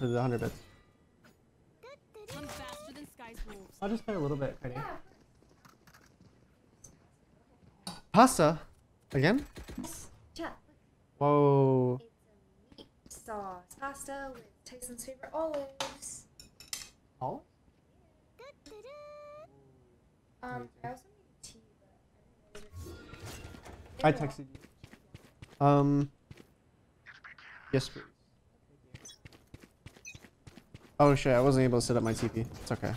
For the 100 bits. I'm faster than Sky's wolves. I'll just play a little bit, Cody. Pasta? Again? Chat. Whoa. It's a meat sauce pasta with Tyson's favorite olives. Oh? Um, I also made tea, but I didn't know texted you. Um. Yes, please. Oh shit, I wasn't able to set up my TP. It's okay.